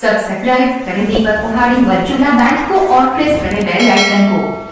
Subscribe करें दीपक कुहाड़ी वर्चुला bank को और प्रेस करें बेल आइकन को।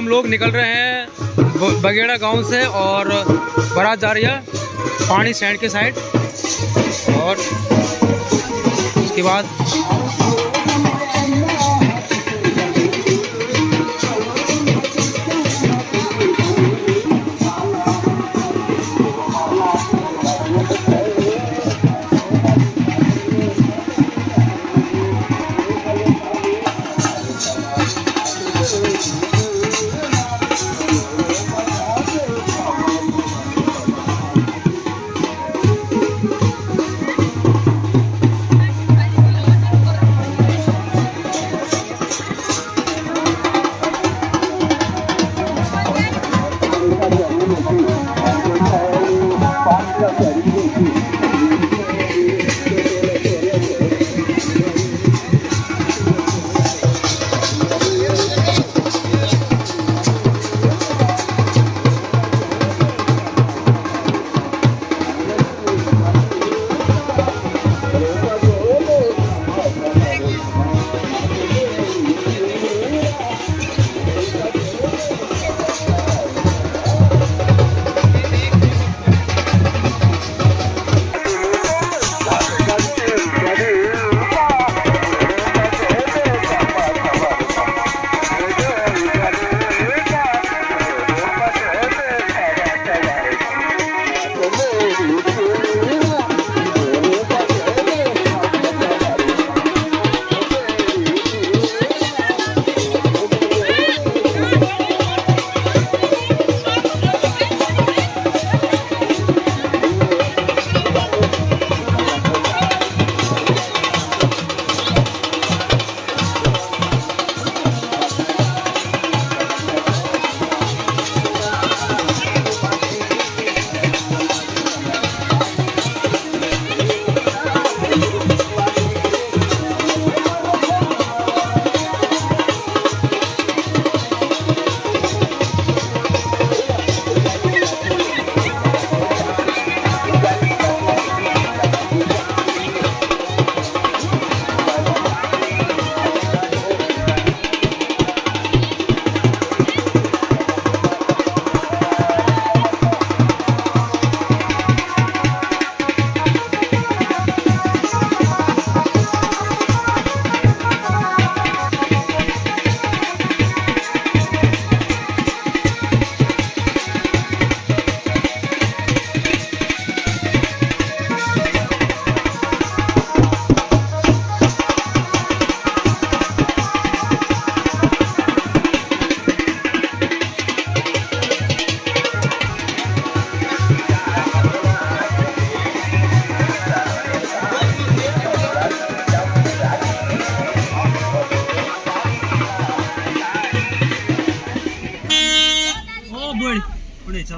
हम लोग निकल रहे हैं बगेड़ा गाँव से और बारात जा रही है पानी सैंड के साइड और उसके बाद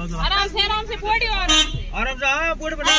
आराम से आराम से बॉडी आराम से। आराम से हाँ बना